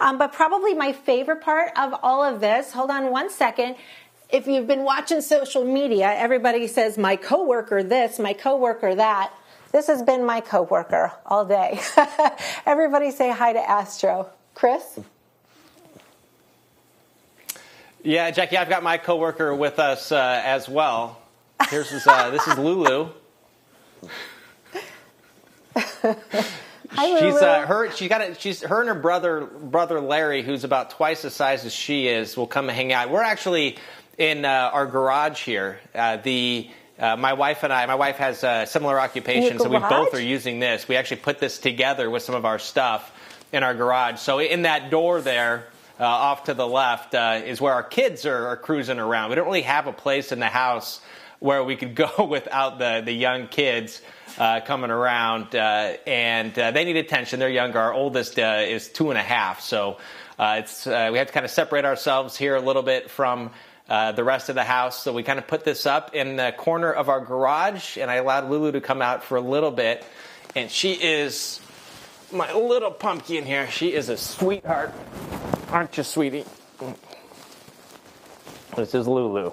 Um, but probably my favorite part of all of this, hold on one second. If you've been watching social media, everybody says, my coworker this, my coworker that. This has been my coworker all day. everybody say hi to Astro. Chris? Yeah, Jackie, I've got my coworker with us uh, as well. Here's this, uh, this is Lulu. Hi, She's uh, her. She got it. She's her and her brother, brother Larry, who's about twice the size as she is, will come and hang out. We're actually in uh, our garage here. Uh, the uh, my wife and I. My wife has a similar occupation, so we both are using this. We actually put this together with some of our stuff in our garage. So in that door there. Uh, off to the left uh, is where our kids are, are cruising around. We don't really have a place in the house where we could go without the, the young kids uh, coming around, uh, and uh, they need attention. They're younger. Our oldest uh, is two and a half, so uh, it's uh, we have to kind of separate ourselves here a little bit from. The rest of the house, so we kind of put this up in the corner of our garage, and I allowed Lulu to come out for a little bit, and she is my little pumpkin here. She is a sweetheart, aren't you, sweetie? This is Lulu.